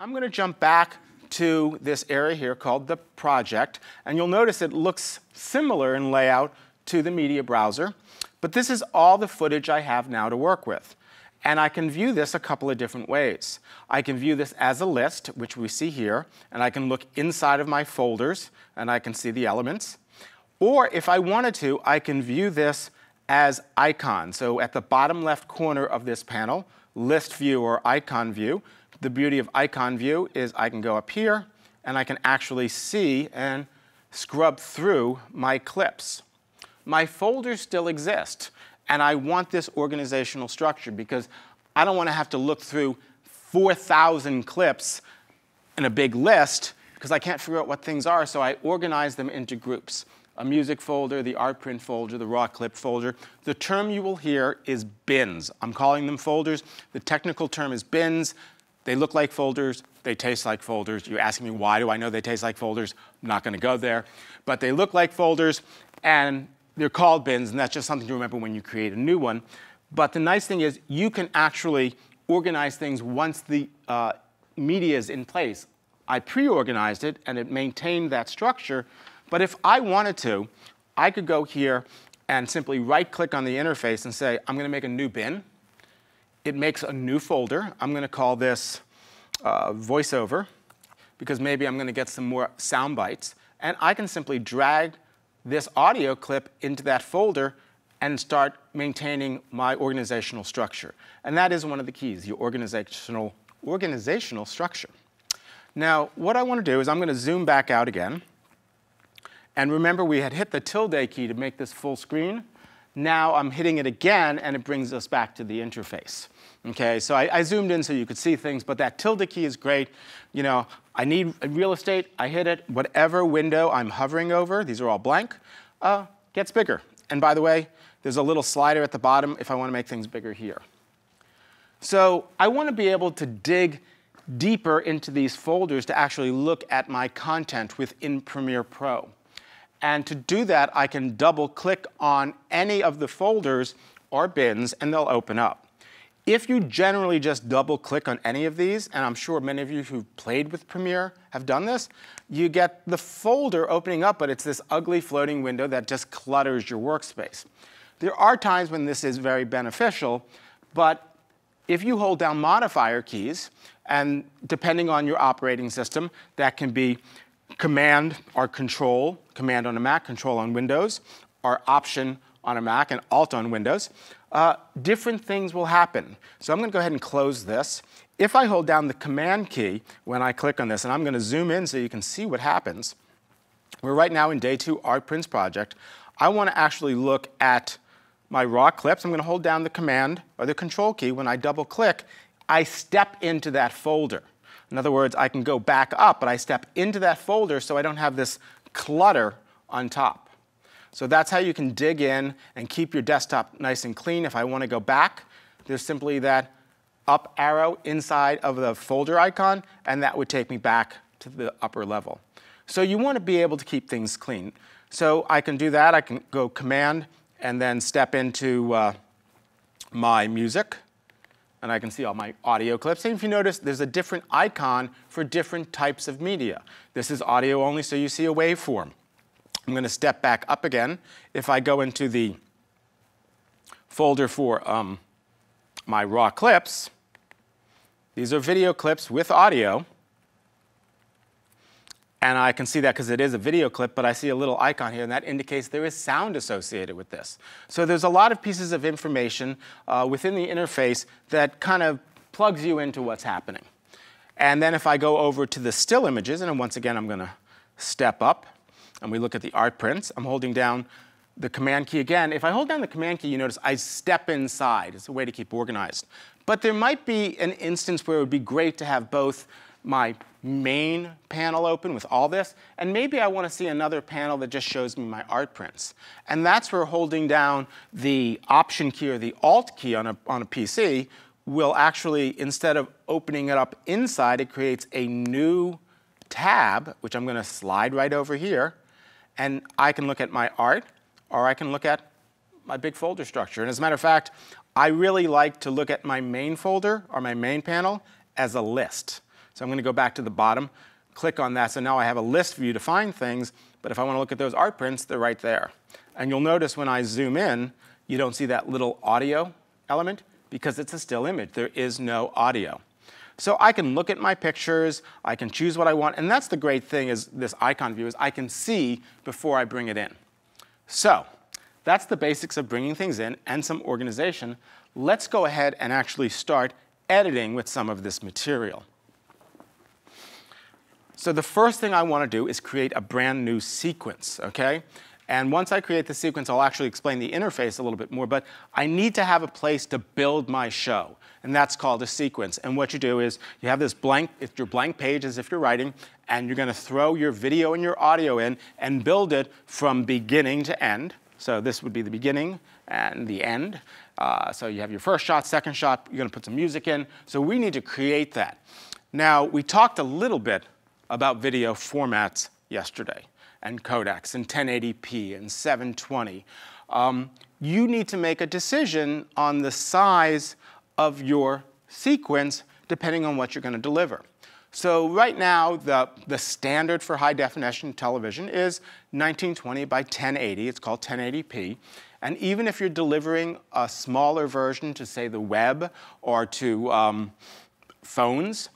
I'm going to jump back to this area here called the project, and you'll notice it looks similar in layout to the media browser, but this is all the footage I have now to work with. And I can view this a couple of different ways. I can view this as a list, which we see here, and I can look inside of my folders, and I can see the elements. Or if I wanted to, I can view this as icons. So at the bottom left corner of this panel, list view or icon view, the beauty of icon view is I can go up here and I can actually see and scrub through my clips. My folders still exist and I want this organizational structure because I don't want to have to look through 4,000 clips in a big list because I can't figure out what things are, so I organize them into groups. A music folder, the art print folder, the raw clip folder. The term you will hear is bins. I'm calling them folders. The technical term is bins. They look like folders, they taste like folders. You're asking me why do I know they taste like folders? I'm not going to go there. But they look like folders and they're called bins, and that's just something to remember when you create a new one. But the nice thing is you can actually organize things once the uh, media is in place. I pre-organized it and it maintained that structure. But if I wanted to, I could go here and simply right click on the interface and say, I'm going to make a new bin it makes a new folder. I'm going to call this uh, voiceover because maybe I'm going to get some more sound bites. And I can simply drag this audio clip into that folder and start maintaining my organizational structure. And that is one of the keys, your organizational, organizational structure. Now, what I want to do is I'm going to zoom back out again. And remember, we had hit the tilde key to make this full screen. Now I'm hitting it again, and it brings us back to the interface. Okay, so I, I, zoomed in so you could see things, but that tilde key is great. You know, I need real estate, I hit it, whatever window I'm hovering over, these are all blank, uh, gets bigger. And by the way, there's a little slider at the bottom if I want to make things bigger here. So I want to be able to dig deeper into these folders to actually look at my content within Premiere Pro. And to do that, I can double click on any of the folders or bins and they'll open up. If you generally just double click on any of these, and I'm sure many of you who've played with Premiere have done this, you get the folder opening up, but it's this ugly floating window that just clutters your workspace. There are times when this is very beneficial, but if you hold down modifier keys, and depending on your operating system, that can be Command or Control, Command on a Mac, Control on Windows, or Option on a Mac and Alt on Windows, uh, different things will happen. So I'm going to go ahead and close this. If I hold down the Command key when I click on this, and I'm going to zoom in so you can see what happens, we're right now in day two Art Prints project. I want to actually look at my raw clips. I'm going to hold down the Command or the Control key. When I double click, I step into that folder. In other words, I can go back up, but I step into that folder so I don't have this clutter on top. So that's how you can dig in and keep your desktop nice and clean. If I want to go back, there's simply that up arrow inside of the folder icon, and that would take me back to the upper level. So you want to be able to keep things clean. So I can do that. I can go Command and then step into uh, my music and I can see all my audio clips. And if you notice, there's a different icon for different types of media. This is audio only, so you see a waveform. I'm going to step back up again. If I go into the folder for um, my raw clips, these are video clips with audio. And I can see that because it is a video clip, but I see a little icon here, and that indicates there is sound associated with this. So there's a lot of pieces of information uh, within the interface that kind of plugs you into what's happening. And then if I go over to the still images, and once again I'm going to step up, and we look at the art prints, I'm holding down the command key again. If I hold down the command key, you notice I step inside. It's a way to keep organized. But there might be an instance where it would be great to have both my main panel open with all this, and maybe I want to see another panel that just shows me my art prints. And that's where holding down the Option key or the Alt key on a, on a PC will actually, instead of opening it up inside, it creates a new tab, which I'm going to slide right over here, and I can look at my art, or I can look at my big folder structure. And as a matter of fact, I really like to look at my main folder or my main panel as a list. So I'm going to go back to the bottom, click on that. So now I have a list for you to find things, but if I want to look at those art prints, they're right there. And you'll notice when I zoom in, you don't see that little audio element because it's a still image. There is no audio. So I can look at my pictures, I can choose what I want, and that's the great thing is this icon view is I can see before I bring it in. So that's the basics of bringing things in and some organization. Let's go ahead and actually start editing with some of this material. So the first thing I want to do is create a brand new sequence, okay? And once I create the sequence, I'll actually explain the interface a little bit more, but I need to have a place to build my show, and that's called a sequence. And what you do is you have this blank, it's your blank page as if you're writing, and you're gonna throw your video and your audio in and build it from beginning to end. So this would be the beginning and the end. Uh, so you have your first shot, second shot, you're gonna put some music in. So we need to create that. Now, we talked a little bit about video formats yesterday and codecs and 1080p and 720. Um, you need to make a decision on the size of your sequence depending on what you're going to deliver. So right now, the, the standard for high definition television is 1920 by 1080. It's called 1080p. And even if you're delivering a smaller version to, say, the web or to um, phones,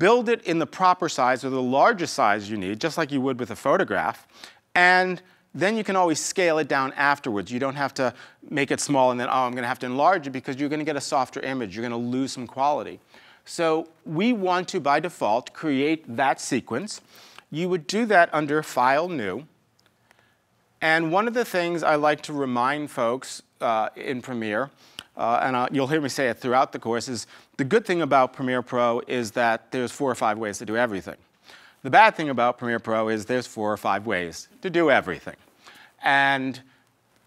build it in the proper size or the largest size you need, just like you would with a photograph, and then you can always scale it down afterwards. You don't have to make it small and then, oh, I'm going to have to enlarge it because you're going to get a softer image. You're going to lose some quality. So we want to, by default, create that sequence. You would do that under File, New. And one of the things I like to remind folks uh, in Premiere uh, and uh, you'll hear me say it throughout the course, is the good thing about Premiere Pro is that there's four or five ways to do everything. The bad thing about Premiere Pro is there's four or five ways to do everything. And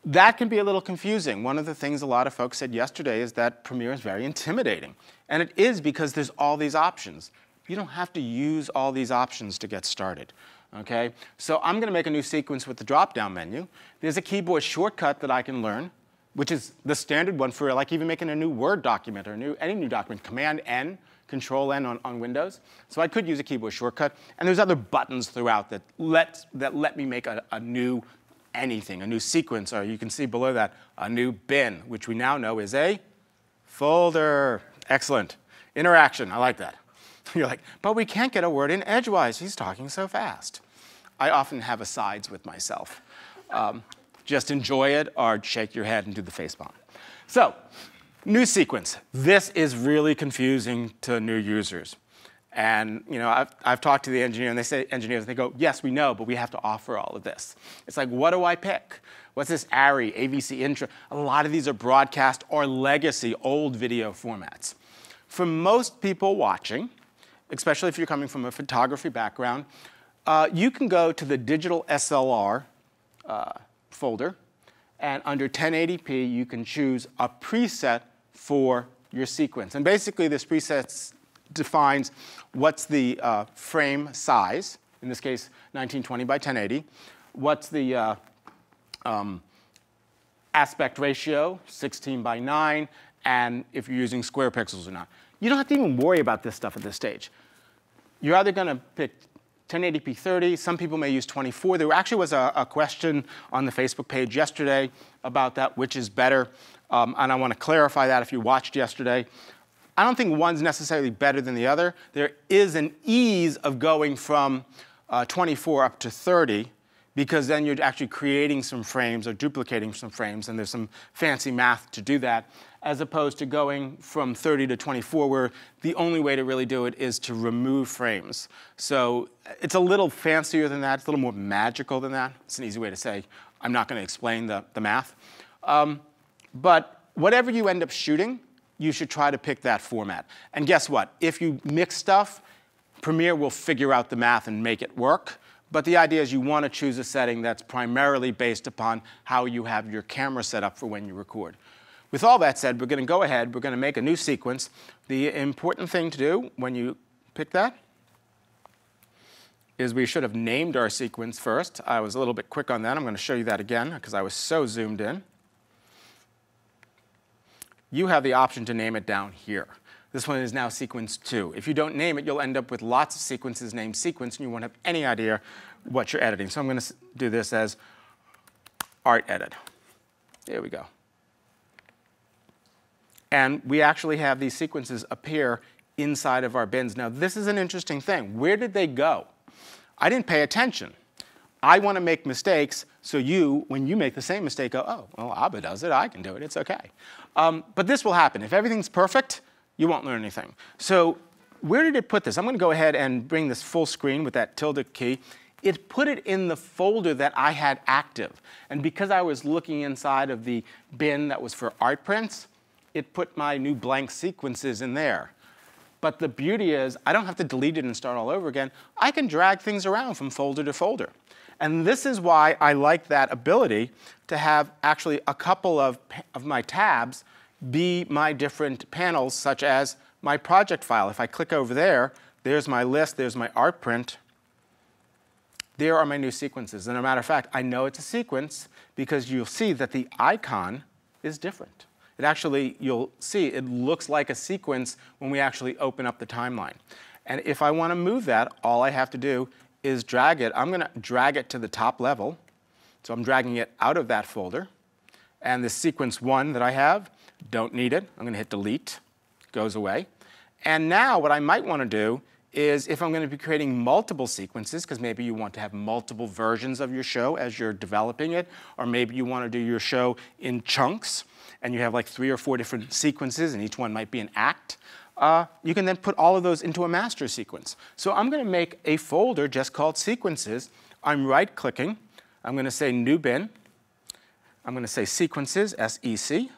that can be a little confusing. One of the things a lot of folks said yesterday is that Premiere is very intimidating. And it is because there's all these options. You don't have to use all these options to get started. Okay? So I'm going to make a new sequence with the drop-down menu. There's a keyboard shortcut that I can learn which is the standard one for like even making a new Word document or a new, any new document, Command N, Control N on, on Windows. So I could use a keyboard shortcut. And there's other buttons throughout that let, that let me make a, a new anything, a new sequence, or you can see below that, a new bin, which we now know is a folder. Excellent. Interaction, I like that. You're like, but we can't get a word in edgewise. He's talking so fast. I often have asides with myself. Um, just enjoy it or shake your head and do the face palm. So, new sequence. This is really confusing to new users. And you know, I've, I've talked to the engineer, and they say engineers, they go, yes, we know, but we have to offer all of this. It's like, what do I pick? What's this ARRI, AVC Intra? A lot of these are broadcast or legacy old video formats. For most people watching, especially if you're coming from a photography background, uh, you can go to the digital SLR uh, folder. And under 1080p, you can choose a preset for your sequence. And basically, this preset defines what's the uh, frame size, in this case, 1920 by 1080, what's the uh, um, aspect ratio, 16 by 9, and if you're using square pixels or not. You don't have to even worry about this stuff at this stage. You're either going to pick 1080p 30, some people may use 24. There actually was a, a question on the Facebook page yesterday about that, which is better. Um, and I want to clarify that if you watched yesterday. I don't think one's necessarily better than the other. There is an ease of going from uh, 24 up to 30 because then you're actually creating some frames or duplicating some frames, and there's some fancy math to do that as opposed to going from 30 to 24 where the only way to really do it is to remove frames. So it's a little fancier than that. It's a little more magical than that. It's an easy way to say I'm not going to explain the, the math. Um, but whatever you end up shooting, you should try to pick that format. And guess what? If you mix stuff, Premiere will figure out the math and make it work. But the idea is you want to choose a setting that's primarily based upon how you have your camera set up for when you record. With all that said, we're going to go ahead, we're going to make a new sequence. The important thing to do when you pick that is we should have named our sequence first. I was a little bit quick on that. I'm going to show you that again because I was so zoomed in. You have the option to name it down here. This one is now sequence two. If you don't name it, you'll end up with lots of sequences named sequence, and you won't have any idea what you're editing. So I'm going to do this as art edit. There we go. And we actually have these sequences appear inside of our bins. Now, this is an interesting thing. Where did they go? I didn't pay attention. I want to make mistakes, so you, when you make the same mistake, go, oh, well, Abba does it, I can do it, it's okay. Um, but this will happen. If everything's perfect, you won't learn anything. So where did it put this? I'm going to go ahead and bring this full screen with that tilde key. It put it in the folder that I had active. And because I was looking inside of the bin that was for art prints, it put my new blank sequences in there. But the beauty is I don't have to delete it and start all over again. I can drag things around from folder to folder. And this is why I like that ability to have actually a couple of, of my tabs be my different panels, such as my project file. If I click over there, there's my list, there's my art print. There are my new sequences. And a matter of fact, I know it's a sequence because you'll see that the icon is different. It actually, you'll see, it looks like a sequence when we actually open up the timeline. And if I want to move that, all I have to do is drag it. I'm going to drag it to the top level. So I'm dragging it out of that folder. And the sequence one that I have, don't need it. I'm going to hit delete. Goes away. And now what I might want to do is if I'm going to be creating multiple sequences, because maybe you want to have multiple versions of your show as you're developing it, or maybe you want to do your show in chunks, and you have like three or four different sequences, and each one might be an act uh, you can then put all of those into a master sequence. So I'm going to make a folder just called sequences. I'm right clicking. I'm going to say new bin. I'm going to say sequences, S-E-C.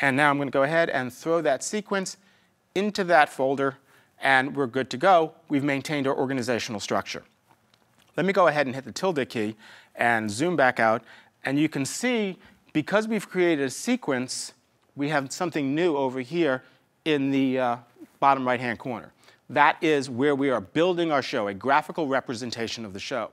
And now I'm going to go ahead and throw that sequence into that folder and we're good to go. We've maintained our organizational structure. Let me go ahead and hit the tilde key and zoom back out. And you can see, because we've created a sequence, we have something new over here in the uh, bottom right-hand corner. That is where we are building our show, a graphical representation of the show.